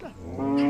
That's